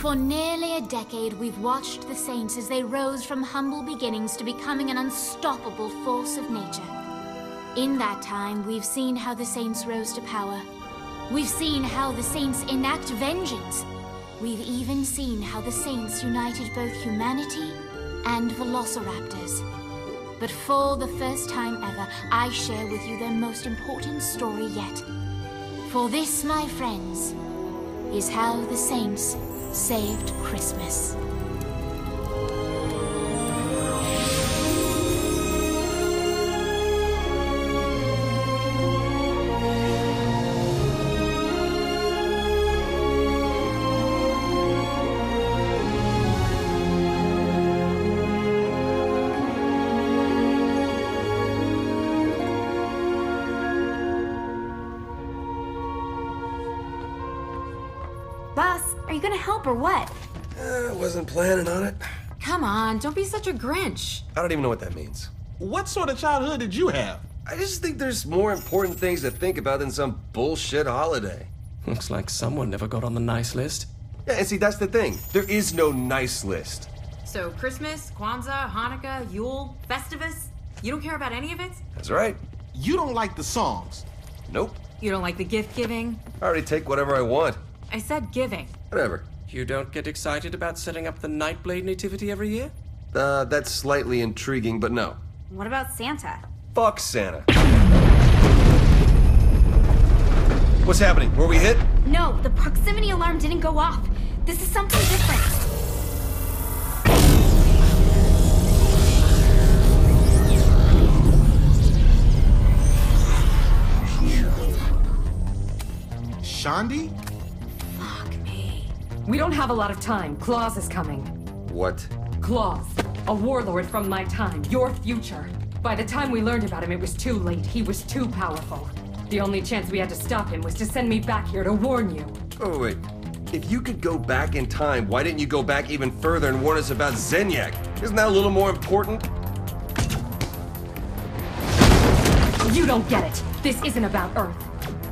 For nearly a decade, we've watched the Saints as they rose from humble beginnings to becoming an unstoppable force of nature. In that time, we've seen how the Saints rose to power. We've seen how the Saints enact vengeance. We've even seen how the Saints united both humanity and velociraptors. But for the first time ever, I share with you their most important story yet. For this, my friends, is how the Saints saved Christmas. Are you gonna help or what? I wasn't planning on it. Come on, don't be such a Grinch. I don't even know what that means. What sort of childhood did you have? I just think there's more important things to think about than some bullshit holiday. Looks like someone never got on the nice list. Yeah, and see, that's the thing. There is no nice list. So, Christmas, Kwanzaa, Hanukkah, Yule, Festivus? You don't care about any of it? That's right. You don't like the songs. Nope. You don't like the gift giving? I already take whatever I want. I said giving. Whatever. You don't get excited about setting up the Nightblade Nativity every year? Uh, that's slightly intriguing, but no. What about Santa? Fuck Santa. What's happening? Were we hit? No, the proximity alarm didn't go off. This is something different. Shaundi? We don't have a lot of time. Clawz is coming. What? Clawz, a warlord from my time, your future. By the time we learned about him, it was too late. He was too powerful. The only chance we had to stop him was to send me back here to warn you. Oh, wait. If you could go back in time, why didn't you go back even further and warn us about Zinyak? Isn't that a little more important? You don't get it. This isn't about Earth.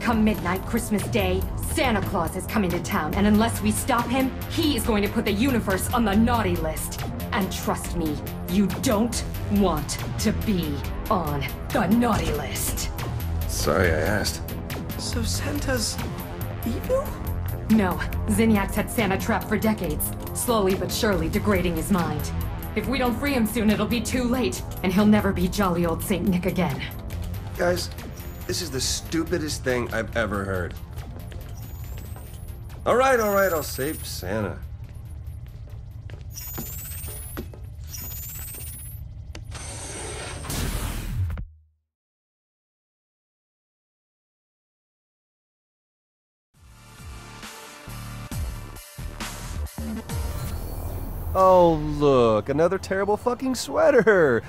Come midnight, Christmas Day, Santa Claus is coming to town, and unless we stop him, he is going to put the universe on the naughty list. And trust me, you don't want to be on the naughty list. Sorry I asked. So Santa's evil? No, Zinyak's had Santa trapped for decades, slowly but surely degrading his mind. If we don't free him soon, it'll be too late, and he'll never be jolly old Saint Nick again. Guys, this is the stupidest thing I've ever heard. All right, all right, I'll save Santa. Oh, look, another terrible fucking sweater.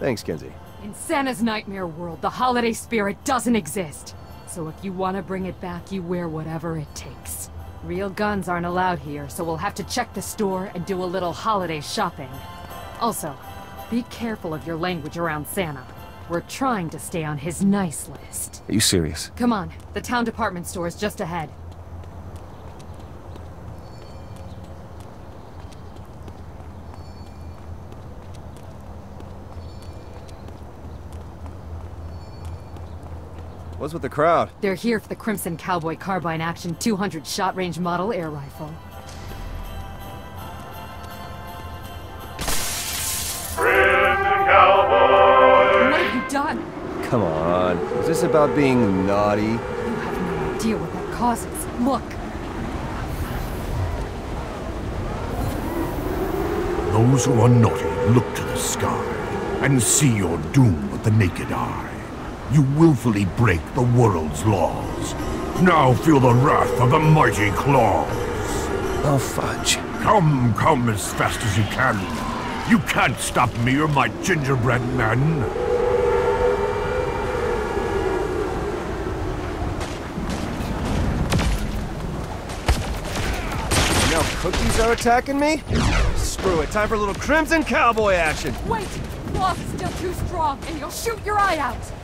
Thanks, Kinzie. In Santa's nightmare world, the holiday spirit doesn't exist. So if you want to bring it back, you wear whatever it takes. Real guns aren't allowed here, so we'll have to check the store and do a little holiday shopping. Also, be careful of your language around Santa. We're trying to stay on his nice list. Are you serious? Come on, the town department store is just ahead. What's with the crowd? They're here for the Crimson Cowboy Carbine Action 200 shot range model air rifle. What have you done? Come on. Is this about being naughty? You have no idea what that causes. Look, Those who are naughty look to the sky and see your doom with the naked eye. You willfully break the world's laws. Now feel the wrath of the mighty claws. Oh, fudge. Come, come as fast as you can. You can't stop me or my gingerbread men. Now cookies are attacking me? Screw it, time for a little Crimson Cowboy action. wait! Clawz is still too strong, and you'll shoot your eye out!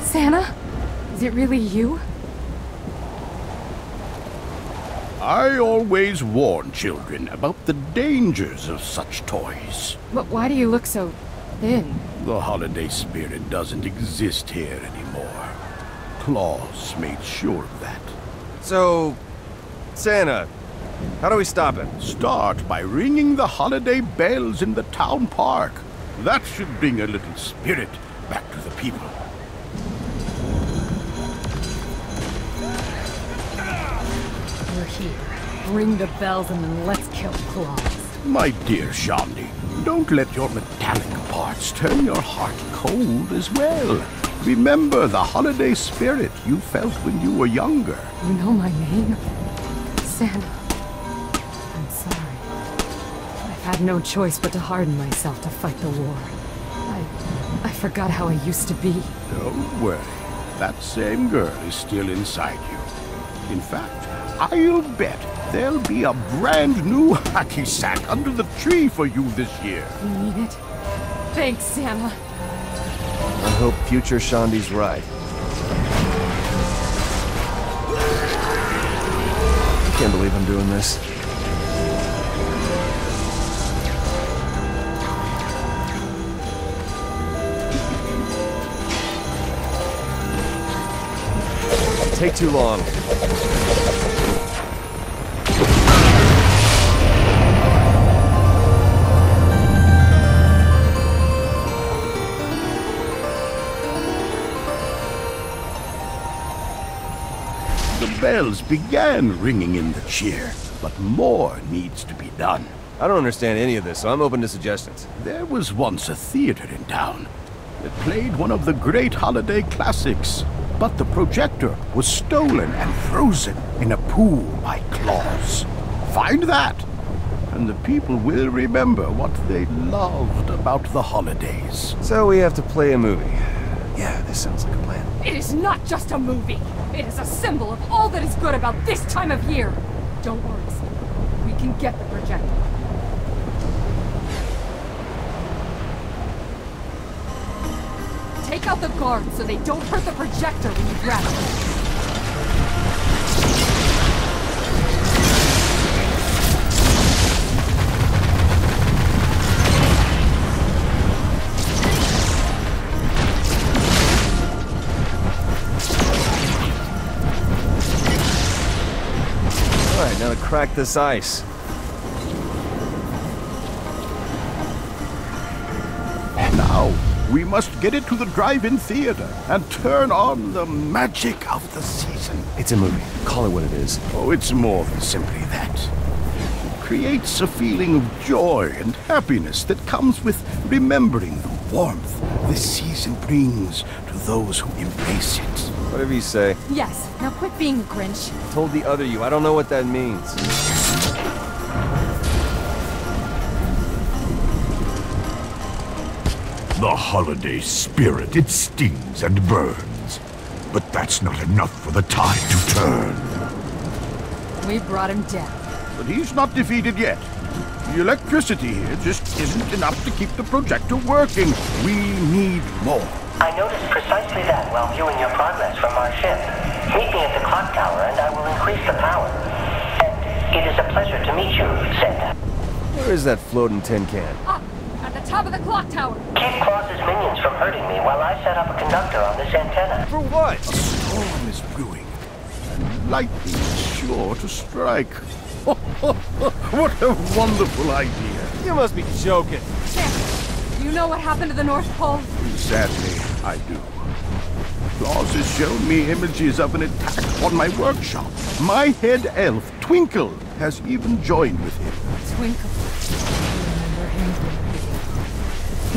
Santa? Is it really you? I always warn children about the dangers of such toys. But why do you look so thin? The holiday spirit doesn't exist here anymore. Clawz made sure of that. So, Santa, how do we stop him? Start by ringing the holiday bells in the town park. That should bring a little spirit back to the people. We're here. Ring the bells and then let's kill Clawz. My dear Shaundi, don't let your metallic parts turn your heart cold as well. Remember the holiday spirit you felt when you were younger. You know my name? Santa. I'm sorry. I've had no choice but to harden myself to fight the war. I... I forgot how I used to be. Don't worry. That same girl is still inside you. In fact, I'll bet there'll be a brand new hacky sack under the tree for you this year. You mean it? Thanks, Santa. I hope future Shaundi's right. I can't believe I'm doing this. Take too long. The bells began ringing in the cheer, but more needs to be done. I don't understand any of this, so I'm open to suggestions. There was once a theater in town that played one of the great holiday classics, but the projector was stolen and frozen in a pool by Clawz. Find that, and the people will remember what they loved about the holidays. So we have to play a movie. Yeah, this sounds like a plan. It is not just a movie. It is a symbol of all that is good about this time of year. Don't worry, Santa. We can get the projector. Take out the guards so they don't hurt the projector when you grab it. Alright, now to crack this ice. We must get it to the drive-in theater and turn on the magic of the season. It's a movie. Call it what it is. Oh, it's more than simply that. It creates a feeling of joy and happiness that comes with remembering the warmth this season brings to those who embrace it. Whatever you say. Yes, now quit being a Grinch. Told the other you, I don't know what that means. The holiday spirit, it stings and burns. But that's not enough for the tide to turn. We brought him down. But he's not defeated yet. The electricity here just isn't enough to keep the projector working. We need more. I noticed precisely that while viewing your progress from our ship. Meet me at the clock tower and I will increase the power. And it is a pleasure to meet you, Santa. Where is that floating tin can? Up! At the top of the clock tower! Keep Clawz's minions from hurting me while I set up a conductor on this antenna. For what? A storm is brewing, and lightning is sure to strike. what a wonderful idea. You must be joking. Santa, you know what happened to the North Pole? Sadly, I do. Claus has shown me images of an attack on my workshop. My head elf, Twinkle, has even joined with him. Twinkle.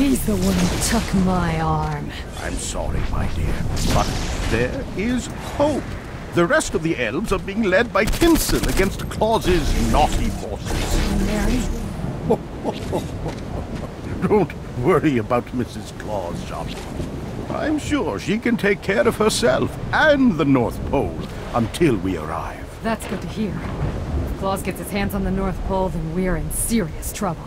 He's the one who took my arm. I'm sorry, my dear, but there is hope. The rest of the elves are being led by Tinsel against Clawz's naughty forces. Mary? Don't worry about Mrs. Claus, Johnny. I'm sure she can take care of herself and the North Pole until we arrive. That's good to hear. If Clawz gets his hands on the North Pole, then we're in serious trouble.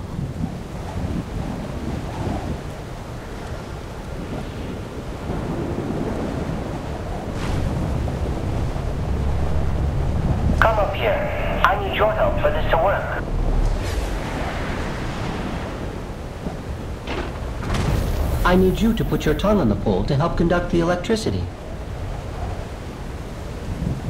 I need you to put your tongue on the pole to help conduct the electricity.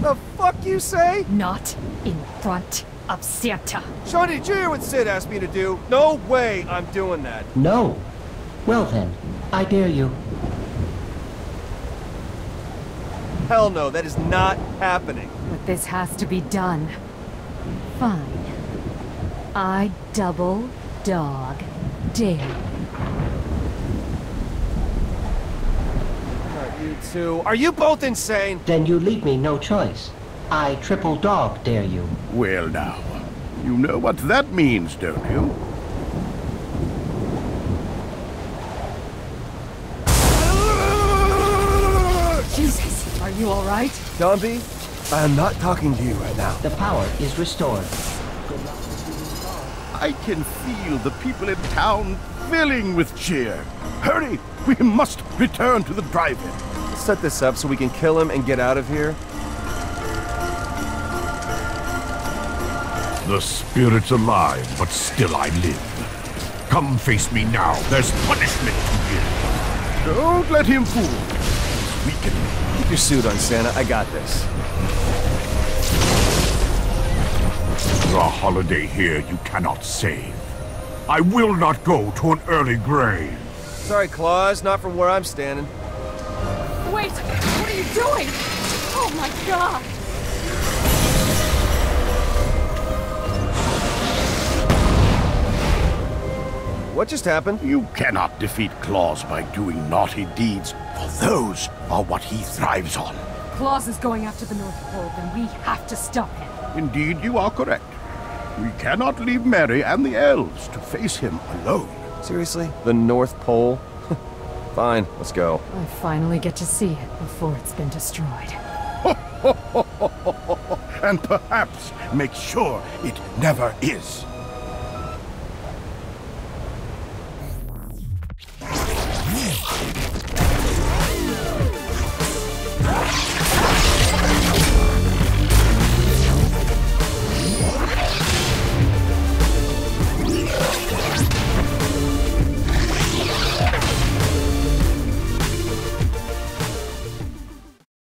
The fuck you say? Not in front of Santa. Shaundi, did you hear what CID asked me to do? No way I'm doing that. No. Well then, I dare you. Hell no, that is not happening. But this has to be done. Fine. I double dog dare. Not you two. Are you both insane? Then you leave me no choice. I triple dog dare you. Well now, you know what that means, don't you? Jesus, are you alright? Dombey, I am not talking to you right now. The power is restored. I can feel the people in town filling with cheer. Hurry! We must return to the drive-in. Set this up so we can kill him and get out of here. The spirit's alive, but still I live. Come face me now. There's punishment to give. Don't let him fool. He's weakened. Keep your suit on, Santa. I got this. The holiday here you cannot save. I will not go to an early grave. Sorry, Clawz, not from where I'm standing. Wait! What are you doing? Oh my god! What just happened? You cannot defeat Clawz by doing naughty deeds, for those are what he thrives on. Clawz is going after the North Pole, then we have to stop him. Indeed, you are correct. We cannot leave Mary and the elves to face him alone. Seriously? The North Pole? Fine, let's go. I finally get to see it before it's been destroyed. and perhaps make sure it never is.